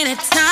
anytime.